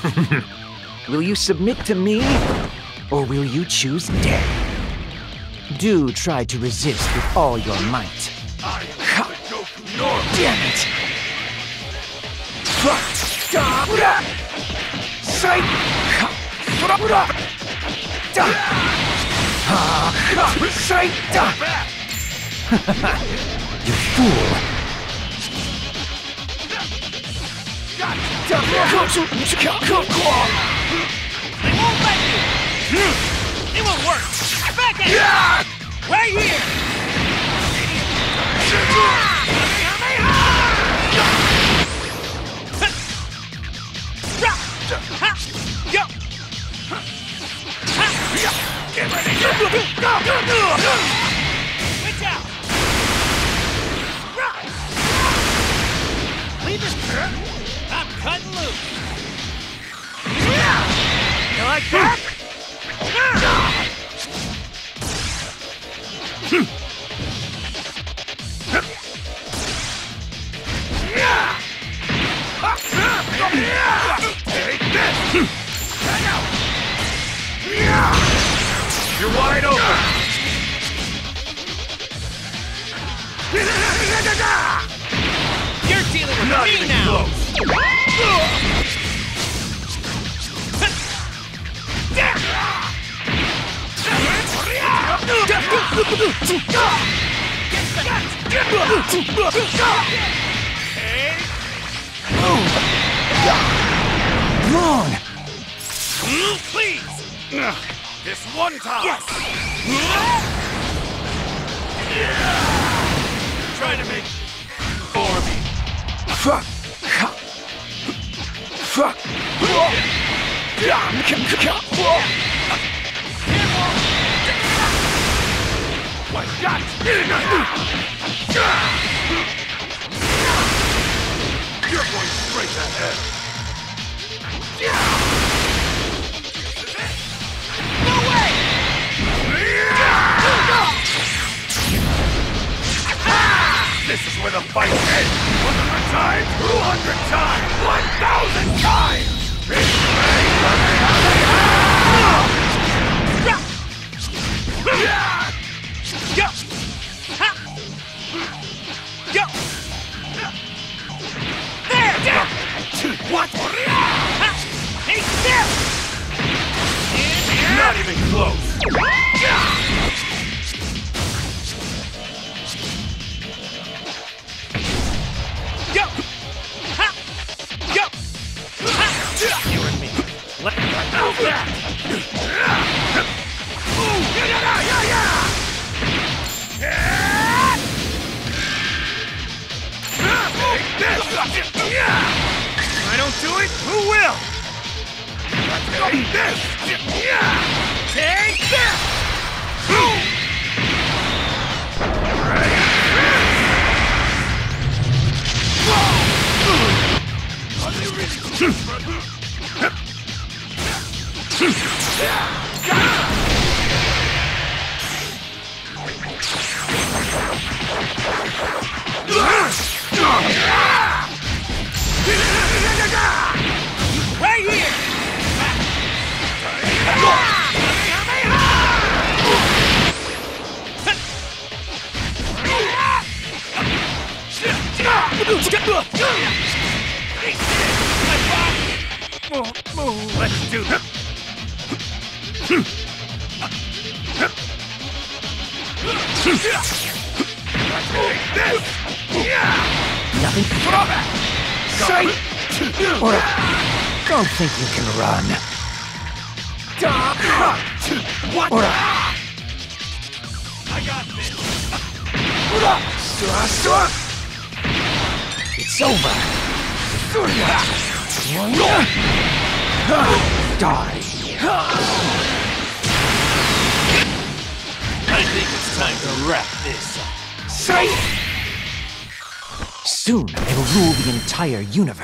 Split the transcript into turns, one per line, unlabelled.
will you submit to me, or will you choose death? Do try to resist with all your might.
North.
Damn it! You fool!
They won't let you! It won't work! Back at it! Right here!
Get ready.
Like that?
Take this. You're wide open.
You're dealing with
Not
me now!
close.
Wrong!
Please!
This one time.
Yes!
Try to make for me.
Fuck! Fuck!
You're going straight ahead.
No way!
This is where the fight ends. One hundred times, two hundred times, one thousand times. Not even close.
Yo! Ha! Yo! Ha!
You and me. Let yeah,
I don't do it, who will?
Take this. Yeah.
Take
Let's do this. This. Yeah.
Nothing. Sight! Ora, don't think you can run.
What?
Ora,
I got this.
it's over. Die.
I think it's time to wrap this up.
Sight! Soon I will rule the entire universe.